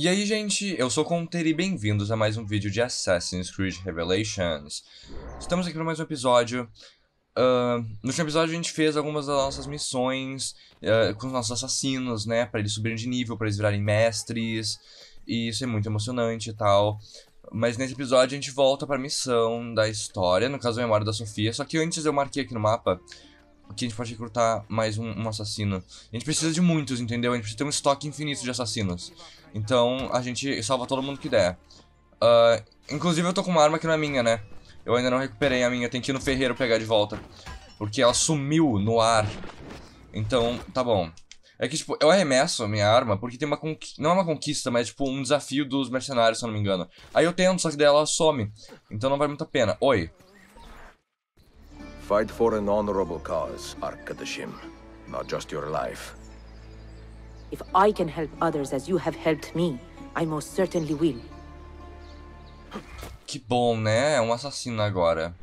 E aí, gente, eu sou o Conter e bem-vindos a mais um vídeo de Assassin's Creed Revelations. Estamos aqui para mais um episódio. Uh, no último episódio a gente fez algumas das nossas missões uh, com os nossos assassinos, né? Para eles subirem de nível, para eles virarem mestres. E isso é muito emocionante e tal. Mas nesse episódio a gente volta para a missão da história, no caso a memória da Sofia. Só que antes eu marquei aqui no mapa que a gente pode recrutar mais um, um, assassino. A gente precisa de muitos, entendeu? A gente precisa ter um estoque infinito de assassinos. Então a gente salva todo mundo que der. Uh, inclusive eu tô com uma arma que não é minha, né? Eu ainda não recuperei a minha, tem que ir no ferreiro pegar de volta. Porque ela sumiu no ar. Então, tá bom. É que, tipo, eu arremesso a minha arma porque tem uma conquista. Não é uma conquista, mas, tipo, um desafio dos mercenários, se eu não me engano. Aí eu tento, só que daí ela some. Então não vale muito a pena. Oi. Fight for an honorable cause, Arkadashim. Not just your life. If I can help others as you have helped me, I most certainly will. Que bom, né? É um assassino agora.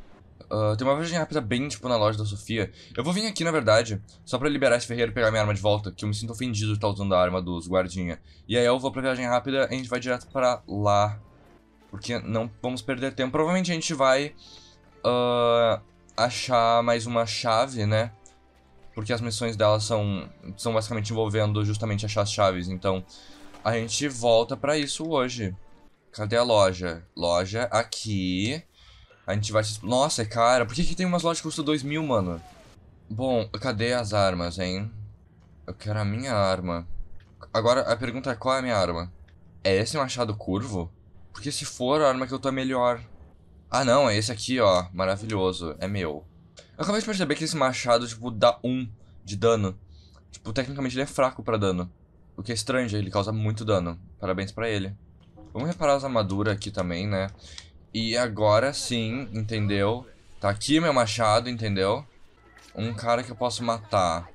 Uh, tem uma viagem rápida bem, tipo, na loja da Sofia. Eu vou vir aqui, na verdade, só pra liberar esse ferreiro e pegar minha arma de volta, que eu me sinto ofendido de estar usando a arma dos guardinha. E aí eu vou pra viagem rápida e a gente vai direto pra lá. Porque não vamos perder tempo. Provavelmente a gente vai uh, achar mais uma chave, né? Porque as missões dela são, são basicamente envolvendo justamente achar as chaves. Então, a gente volta pra isso hoje. Cadê a loja? Loja aqui. A gente vai... Nossa, cara, por que, que tem umas lojas que custam 2 mil, mano? Bom, cadê as armas, hein? Eu quero a minha arma. Agora, a pergunta é qual é a minha arma? É esse machado curvo? Porque se for, a arma que eu tô é melhor. Ah, não, é esse aqui, ó. Maravilhoso. É meu. Eu acabei de perceber que esse machado, tipo, dá 1 um de dano. Tipo, tecnicamente ele é fraco pra dano. O que é estranho, ele causa muito dano. Parabéns pra ele. Vamos reparar as armaduras aqui também, né? E agora sim, entendeu? Tá aqui meu machado, entendeu? Um cara que eu posso matar.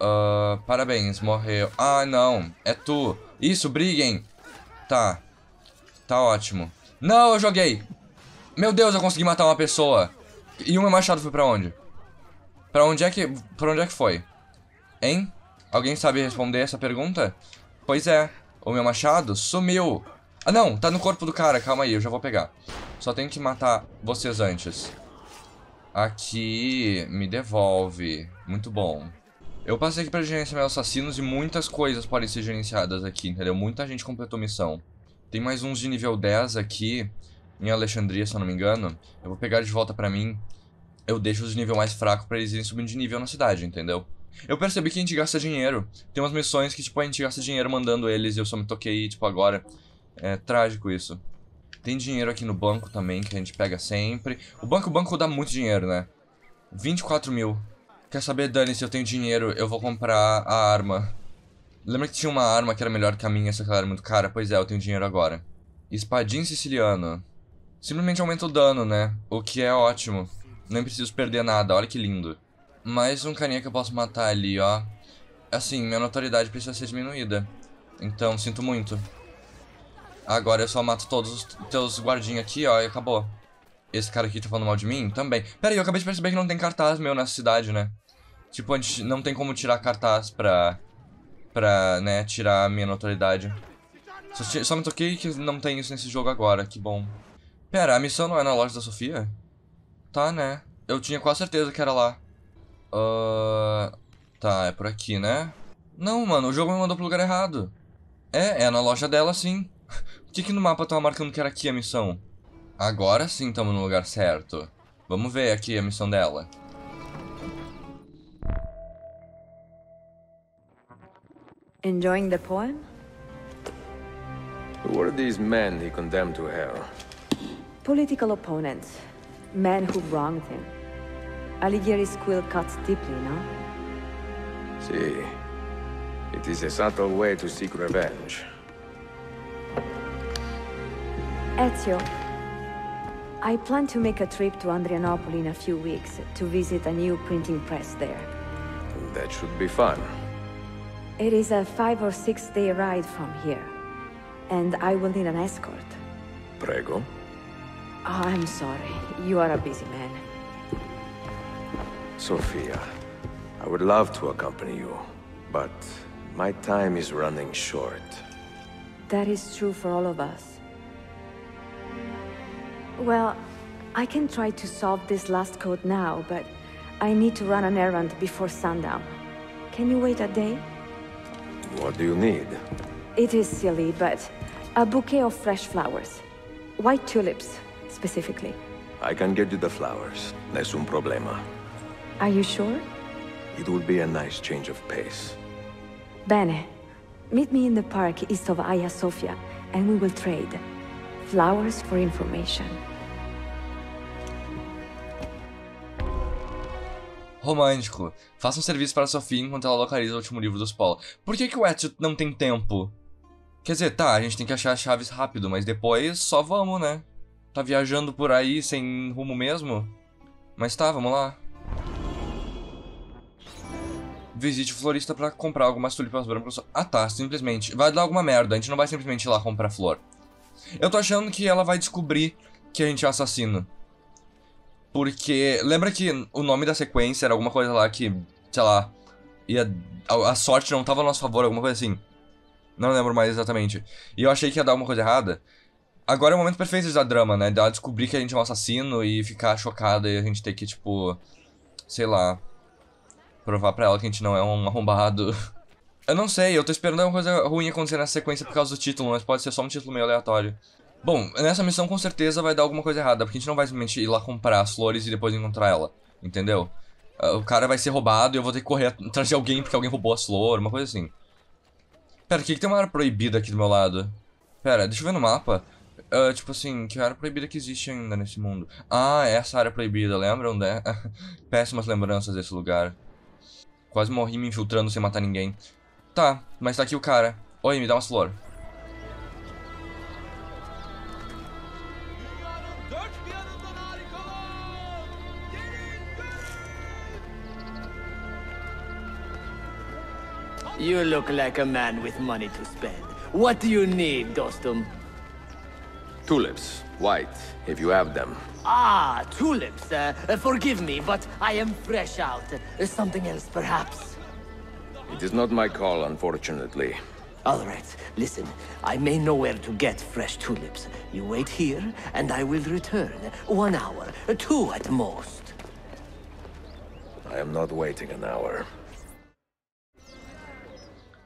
Uh, parabéns, morreu. Ah, não. É tu. Isso, briguem. Tá. Tá ótimo. Não, eu joguei. Meu Deus, eu consegui matar uma pessoa. E o meu machado foi pra onde? Pra onde é que... Pra onde é que foi? Hein? Alguém sabe responder essa pergunta? Pois é. O meu machado sumiu. Ah, não. Tá no corpo do cara. Calma aí, eu já vou pegar. Só tenho que matar vocês antes. Aqui... Me devolve. Muito bom. Eu passei aqui pra gerenciar meus assassinos e muitas coisas podem ser gerenciadas aqui, entendeu? Muita gente completou missão. Tem mais uns de nível 10 aqui em Alexandria, se eu não me engano. Eu vou pegar de volta pra mim. Eu deixo os de nível mais fraco pra eles irem subindo de nível na cidade, entendeu? Eu percebi que a gente gasta dinheiro. Tem umas missões que, tipo, a gente gasta dinheiro mandando eles e eu só me toquei, tipo, agora. É trágico isso. Tem dinheiro aqui no banco também, que a gente pega sempre. O banco, o banco dá muito dinheiro, né? 24 mil. Quer saber, Dani, se eu tenho dinheiro, eu vou comprar a arma. Lembra que tinha uma arma que era melhor que a minha, só que ela era muito cara? Pois é, eu tenho dinheiro agora. Espadinho siciliano. Simplesmente aumenta o dano, né? O que é ótimo. Nem preciso perder nada, olha que lindo. Mais um carinha que eu posso matar ali, ó. Assim, minha notoriedade precisa ser diminuída. Então, sinto muito. Agora eu só mato todos os teus guardinhas aqui, ó, e acabou. Esse cara aqui tá falando mal de mim? Também. Pera aí, eu acabei de perceber que não tem cartaz meu nessa cidade, né? Tipo, a gente não tem como tirar cartaz pra... Pra, né, tirar a minha notoriedade. Só, só me toquei que não tem isso nesse jogo agora, que bom. Pera, a missão não é na loja da Sofia? Tá, né? Eu tinha quase certeza que era lá. Uh... Tá, é por aqui, né? Não, mano, o jogo me mandou pro lugar errado. É, é na loja dela, sim. Por que, que no mapa tava marcando que era aqui a missão? Agora sim estamos no lugar certo. Vamos ver aqui a missão dela. Enjoying the poem? Who were these men he condemned to hell? Political opponents. Men who wronged him. Alighieri's quill cuts deeply, no? See. It is a subtle way to seek revenge. Ezio, I plan to make a trip to Andrianople in a few weeks to visit a new printing press there. That should be fun. It is a five or six day ride from here. And I will need an escort. Prego. Oh, I'm sorry. You are a busy man. Sophia, I would love to accompany you, but my time is running short. that is true for all of us. Well, I can try to solve this last code now, but I need to run an errand before sundown. Can you wait a day? What do you need? It is silly, but a bouquet of fresh flowers. White tulips, specifically. I can get you the flowers. Nessun problema. Are you sure? It will be a nice change of pace. Bene. Meet me in the park east of Hagia Sophia, and we will trade. Flowers for information. Romântico. Faça um serviço para Sofia enquanto ela localiza o último livro dos Paul. Por que, que o Ezio não tem tempo? Quer dizer, tá, a gente tem que achar as chaves rápido, mas depois só vamos, né? Tá viajando por aí sem rumo mesmo? Mas tá, vamos lá. Visite o florista pra comprar algumas tulipas brancas. Ah tá, simplesmente. Vai dar alguma merda, a gente não vai simplesmente ir lá comprar flor. Eu tô achando que ela vai descobrir que a gente é assassino. Porque. Lembra que o nome da sequência era alguma coisa lá que, sei lá. Ia, a, a sorte não tava a nosso favor, alguma coisa assim. Não lembro mais exatamente. E eu achei que ia dar alguma coisa errada. Agora é o momento perfeito dar drama, né? De ela descobrir que a gente é um assassino e ficar chocada e a gente ter que, tipo. Sei lá. Provar pra ela que a gente não é um arrombado. Eu não sei, eu tô esperando alguma coisa ruim acontecer nessa sequência por causa do título, mas pode ser só um título meio aleatório. Bom, nessa missão com certeza vai dar alguma coisa errada, porque a gente não vai simplesmente ir lá comprar as flores e depois encontrar ela, entendeu? Uh, o cara vai ser roubado e eu vou ter que correr atrás de alguém porque alguém roubou as flores, uma coisa assim. Pera, que, que tem uma área proibida aqui do meu lado? Pera, deixa eu ver no mapa. Uh, tipo assim, que área proibida que existe ainda nesse mundo? Ah, essa área proibida, lembram, né? Péssimas lembranças desse lugar. Quase morri me infiltrando sem matar ninguém. Tá, mas tá aqui o cara. Oi, me dá. Gelin görün. You look like a man with money to spend. What do you need, Dostum? Tulips, white, if you have them. Ah, tulips. Uh, uh, forgive me, but I am fresh out. Uh, something else, perhaps? It is not my call, unfortunately. All right, listen. I may know where to get fresh tulips. You wait here, and I will return. One hour, uh, two at most. I am not waiting an hour.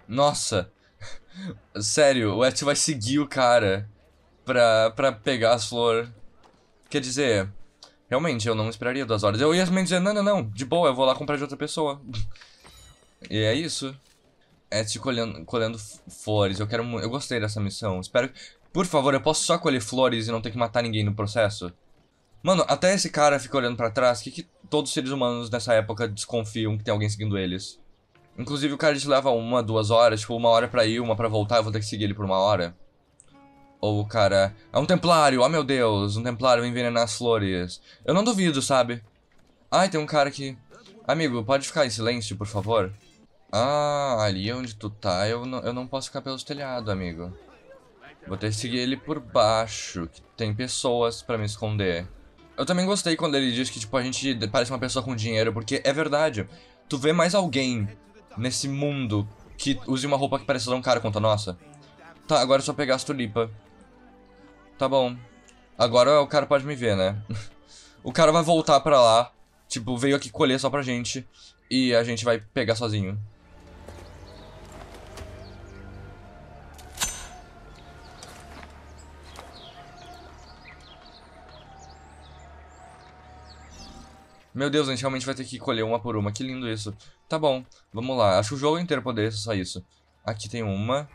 Nossa. Sério, o Ezio vai seguir o cara pra, pra pegar as flores. Quer dizer, realmente, eu não esperaria duas horas. Eu ia simplesmente dizer, não, não, não, de boa, eu vou lá comprar de outra pessoa. e é isso. Ezio colhendo, colhendo f- flores, eu quero Eu gostei dessa missão. Espero. Por favor, eu posso só colher flores e não ter que matar ninguém no processo? Mano, até esse cara fica olhando pra trás. Que, que todos os seres humanos nessa época desconfiam que tem alguém seguindo eles? Inclusive o cara te leva uma, duas horas, tipo, uma hora pra ir, uma pra voltar, eu vou ter que seguir ele por uma hora. Ou o cara. É um templário, oh meu Deus, um templário vai envenenar as flores. Eu não duvido, sabe? Ai, tem um cara aqui. Amigo, pode ficar em silêncio, por favor? Ah, ali onde tu tá, eu não, eu não posso ficar pelos telhados, amigo. Vou ter que seguir ele por baixo, que tem pessoas pra me esconder. Eu também gostei quando ele diz que, tipo, a gente parece uma pessoa com dinheiro, porque é verdade. Tu vê mais alguém nesse mundo que use uma roupa que parece tão cara quanto a nossa? Tá, agora é só pegar as tulipas. Tá bom. Agora o cara pode me ver, né? o cara vai voltar pra lá. Tipo, veio aqui colher só pra gente. E a gente vai pegar sozinho. Meu Deus, a gente realmente vai ter que colher uma por uma. Que lindo isso. Tá bom, vamos lá. Acho que o jogo inteiro poderia ser só isso. Aqui tem uma.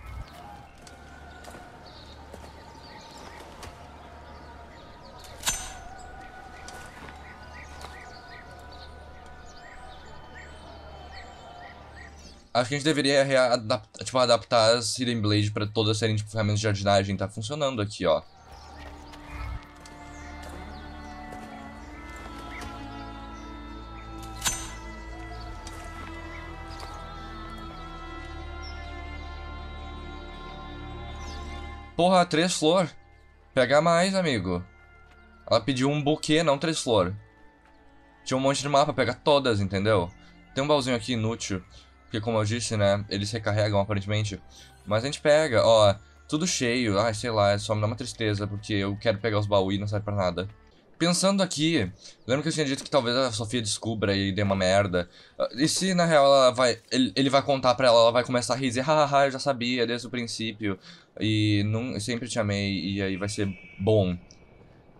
Acho que a gente deveria readaptar, tipo, adaptar as Hidden Blade pra todas serem tipo, ferramentas de jardinagem. Tá funcionando aqui, ó. Porra, três flor. Pega mais, amigo. Ela pediu um buquê, não três flor. Tinha um monte de mapa, pega todas, entendeu? Tem um baúzinho aqui inútil. Porque como eu disse, né, eles recarregam aparentemente. Mas a gente pega, ó. tudo cheio. Ai, sei lá, só me dá uma tristeza, porque eu quero pegar os baús e não serve pra nada. Pensando aqui, lembra que eu tinha dito que talvez a Sofia descubra e dê uma merda? Ah, E se na real ela vai. Ele, ele vai contar pra ela, ela vai começar a rir e dizer, hahaha, eu já sabia desde o princípio. E não, sempre te amei, e aí vai ser bom.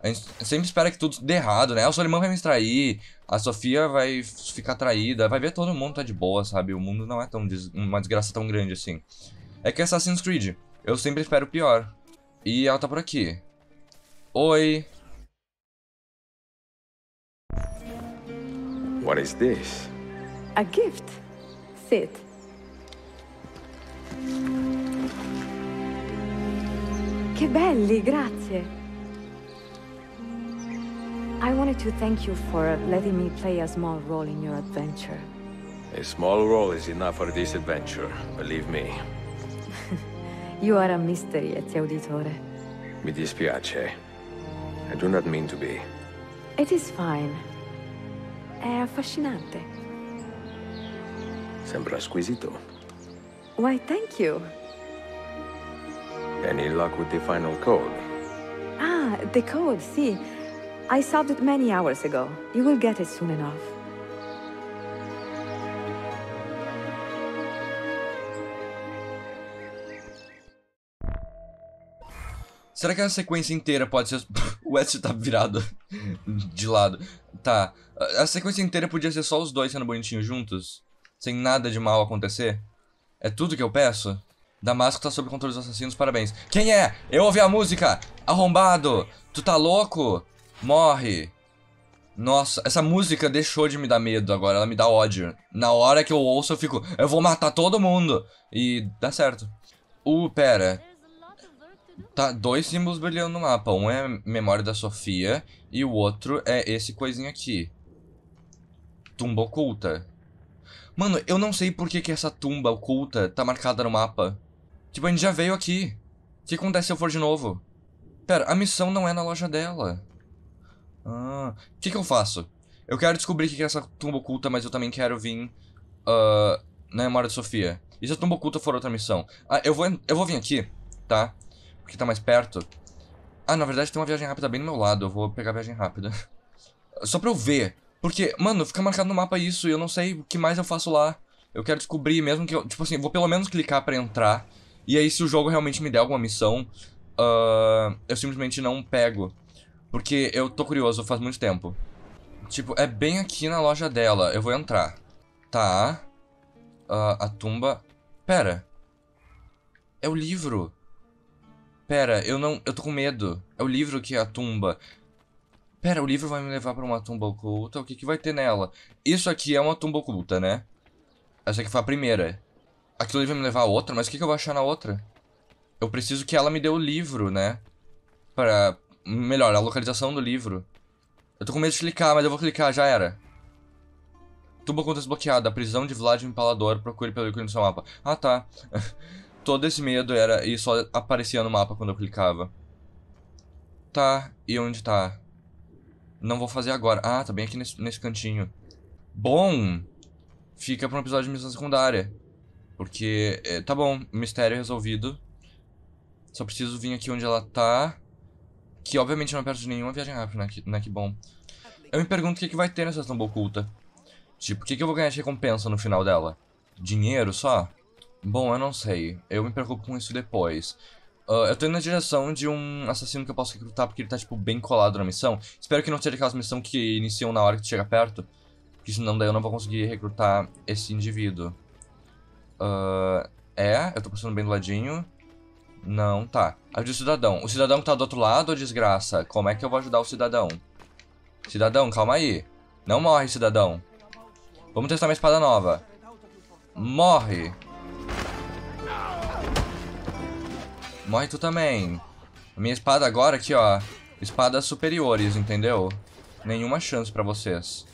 A gente sempre espera que tudo dê errado, né? O Solimão vai me extrair, a Sofia vai ficar traída, vai ver todo mundo tá de boa, sabe? O mundo não é tão des- uma desgraça tão grande assim. É que Assassin's Creed, eu sempre espero o pior. E ela tá por aqui. Oi. What is this? A gift. Sit. Che belli, grazie. I wanted to thank you for letting me play a small role in your adventure. A small role is enough for this adventure, believe me. You are a mystery, Ezio Auditore. Mi dispiace. I do not mean to be. It is fine. È affascinante. Sembra squisito. Why, thank you. Any luck with the final code? Ah, the code, see. I solved it many hours ago. You will get it soon enough. Será que a sequência inteira pode ser. o Ezio tá virado de lado. Tá. A sequência inteira podia ser só os dois sendo bonitinhos juntos? Sem nada de mal acontecer? É tudo que eu peço? Damasco tá sob controle dos assassinos, parabéns. Quem é? Eu ouvi a música! Arrombado! Tu tá louco? Morre! Nossa, essa música deixou de me dar medo agora, ela me dá ódio. Na hora que eu ouço, eu fico, eu vou matar todo mundo! E dá certo. Uh, pera. Tá, dois símbolos brilhando no mapa. Um é memória da Sofia e o outro é esse coisinho aqui. Tumba oculta. Mano, eu não sei por que, que essa tumba oculta tá marcada no mapa. Tipo, a gente já veio aqui. O que acontece se eu for de novo? Pera, a missão não é na loja dela. Ah, o que que eu faço? Eu quero descobrir o que é essa tumba oculta, mas eu também quero vir ah, na memória da Sofia. E se a tumba oculta for outra missão? Ah, eu vou, eu vou vir aqui, tá? Porque tá mais perto. Ah, na verdade tem uma viagem rápida bem do meu lado. Eu vou pegar a viagem rápida. Só pra eu ver. Porque, mano, fica marcado no mapa isso e eu não sei o que mais eu faço lá. Eu quero descobrir, mesmo que eu. Tipo assim, vou pelo menos clicar pra entrar. E aí, se o jogo realmente me der alguma missão, ah, eu simplesmente não pego. Porque eu tô curioso faz muito tempo. Tipo, é bem aqui na loja dela. Eu vou entrar. Tá. Ah, a tumba. Pera. É o livro. Pera, eu não. Eu tô com medo. É o livro que é a tumba. Pera, o livro vai me levar pra uma tumba oculta? O que, que vai ter nela? Isso aqui é uma tumba oculta, né? Essa aqui foi a primeira. Aquilo ali vai me levar a outra, mas o que, que eu vou achar na outra? Eu preciso que ela me dê o livro, né? Pra. Melhor, a localização do livro. Eu tô com medo de clicar, mas eu vou clicar, já era. Tumba oculta desbloqueada. A prisão de Vlad o Empalador. Procure pelo ícone no seu mapa. Ah, tá. Todo esse medo era. E só aparecia no mapa quando eu clicava. Tá, e onde tá? Não vou fazer agora. Ah, tá bem aqui nesse, nesse cantinho. Bom! Fica pra um episódio de missão secundária. Porque. é, tá bom, mistério resolvido. Só preciso vir aqui onde ela tá. Que obviamente não é perto de nenhuma viagem rápida, né? Que, né? Que bom. Eu me pergunto o que, que vai ter nessa tumba oculta. Tipo, o que, que eu vou ganhar de recompensa no final dela? Dinheiro só? Bom, eu não sei. Eu me preocupo com isso depois. Ah, eu tô indo na direção de um assassino que eu posso recrutar porque ele tá, tipo, bem colado na missão. Espero que não seja aquelas missões que iniciam na hora que tu chega perto. Porque senão daí eu não vou conseguir recrutar esse indivíduo. Ah, é, eu tô passando bem do ladinho. Não, tá. Ajude o cidadão. O cidadão que tá do outro lado, desgraça. Como é que eu vou ajudar o cidadão? Cidadão, calma aí. Não morre, cidadão. Vamos testar uma espada nova. Morre. Morre tu também. Minha espada agora aqui, ó. Espadas superiores, entendeu? Nenhuma chance pra vocês.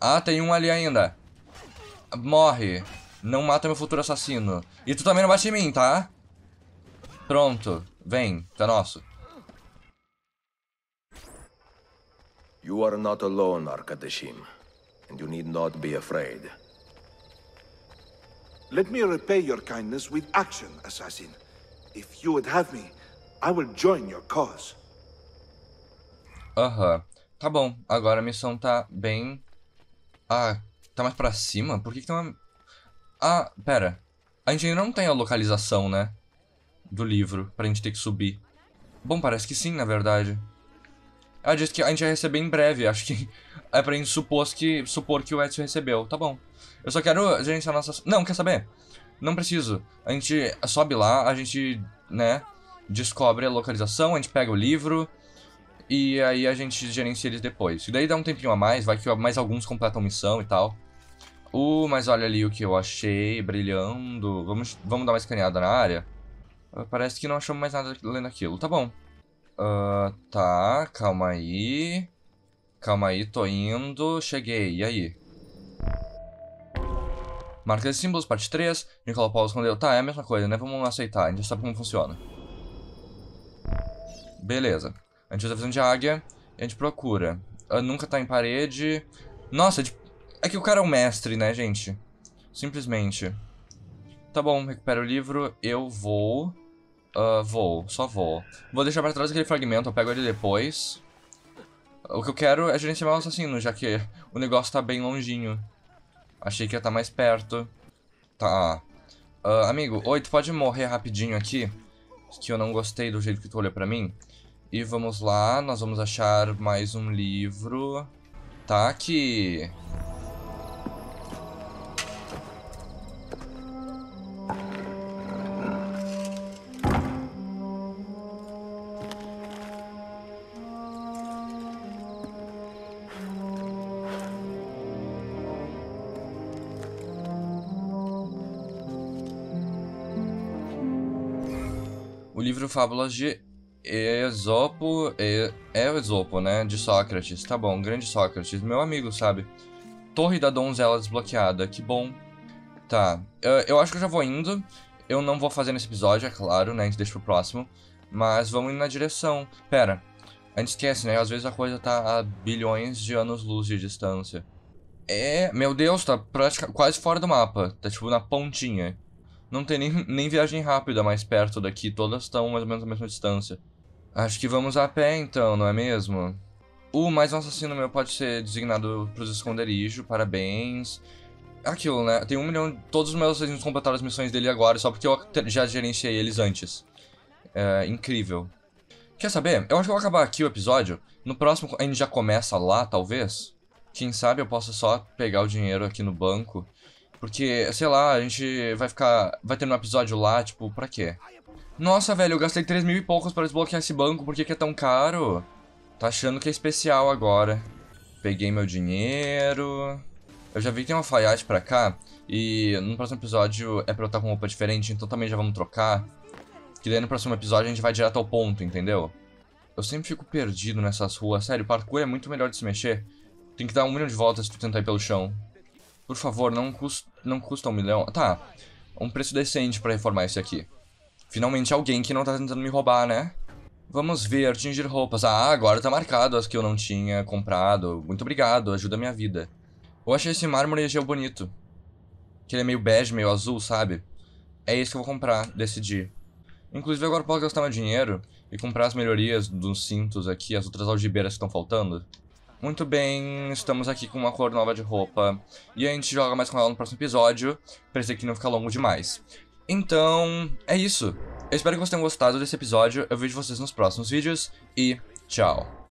Ah, tem um ali ainda. Morre. Não mata meu futuro assassino. E tu também não bate em mim, tá? Pronto. Vem, tá nosso. You are not alone, Arkadashim. And you need not be afraid. Let me repay your kindness with action, assassin. If you would have me, I will join your cause. Aham. Tá bom, agora a missão tá bem... Ah, tá mais pra cima? Por que que tá uma... Ah, pera. A gente ainda não tem a localização, né? Do livro, pra gente ter que subir. Bom, parece que sim, na verdade. Ela disse que a gente vai receber em breve, acho que é pra gente supor que, supor que o Edson recebeu. Tá bom. Eu só quero gerenciar nossas... Não, quer saber? Não preciso. A gente sobe lá, a gente, né, descobre a localização, a gente pega o livro e aí a gente gerencia eles depois. E daí dá um tempinho a mais, vai que mais alguns completam missão e tal. Uh, mas olha ali o que eu achei, brilhando. Vamos, vamos dar uma escaneada na área? Uh, parece que não achamos mais nada além daquilo. Tá bom. Uh, tá, calma aí. Calma aí, tô indo. Cheguei, e aí? Marcas e símbolos, parte 3. Nicolau Paulo escondeu. Tá, é a mesma coisa, né? Vamos aceitar, a gente já sabe como funciona. Beleza. A gente usa a visão de águia a gente procura. Uh, nunca tá em parede. Nossa, é que o cara é um mestre, né, gente? Simplesmente. Tá bom, recupera o livro. Eu vou... Uh, vou, só vou. Vou deixar pra trás aquele fragmento, eu pego ele depois. O que eu quero é gerenciar o assassino, já que o negócio tá bem longinho. Achei que ia estar tá mais perto. Tá. Uh, amigo, oi, tu pode morrer rapidinho aqui? Que eu não gostei do jeito que tu olhou pra mim. E vamos lá, nós vamos achar mais um livro. Tá aqui. Livro Fábulas de Esopo. É, Esopo, né? De Sócrates. Tá bom, grande Sócrates. Meu amigo, sabe? Torre da Donzela desbloqueada. Que bom. Tá. Eu, eu acho que eu já vou indo. Eu não vou fazer nesse episódio, é claro, né? A gente deixa pro próximo. Mas vamos indo na direção. Pera. A gente esquece, né? Às vezes a coisa tá a bilhões de anos-luz de distância. É, meu Deus, tá quase fora do mapa. Tá tipo na pontinha. Não tem nem, nem viagem rápida mais perto daqui, todas estão mais ou menos a mesma distância. Acho que vamos a pé então, não é mesmo? Uh, mais um assassino meu pode ser designado pros esconderijos, parabéns. Aquilo, né? Tem um milhão. Todos os meus assassinos completaram as missões dele agora, só porque eu já gerenciei eles antes. É incrível. Quer saber? Eu acho que eu vou acabar aqui o episódio. No próximo a gente já começa lá, talvez. Quem sabe eu possa só pegar o dinheiro aqui no banco porque, sei lá, a gente vai ficar. Vai ter um episódio lá, tipo, pra quê? Nossa, velho, eu gastei 3 mil e poucos pra desbloquear esse banco, por que, que é tão caro? Tá achando que é especial agora. Peguei meu dinheiro. Eu já vi que tem uma alfaiate pra cá. E no próximo episódio é pra eu estar com roupa diferente, então também já vamos trocar. Que daí no próximo episódio a gente vai direto ao ponto, entendeu? Eu sempre fico perdido nessas ruas. Sério, parkour é muito melhor de se mexer. Tem que dar um milhão de voltas se tu tentar ir pelo chão. Por favor, não custa, não custa um milhão. Tá, um preço decente pra reformar esse aqui. Finalmente alguém que não tá tentando me roubar, né? Vamos ver, tingir roupas. Ah, agora tá marcado as que eu não tinha comprado. Muito obrigado, ajuda a minha vida. Eu achei esse mármore Egeu bonito. Que ele é meio bege, meio azul, sabe? É esse que eu vou comprar, decidi. Inclusive agora posso gastar meu dinheiro e comprar as melhorias dos cintos aqui, as outras algibeiras que estão faltando. Muito bem, estamos aqui com uma cor nova de roupa. E a gente joga mais com ela no próximo episódio, pra esse aqui não ficar longo demais. Então, é isso. Eu espero que vocês tenham gostado desse episódio. Eu vejo vocês nos próximos vídeos e tchau.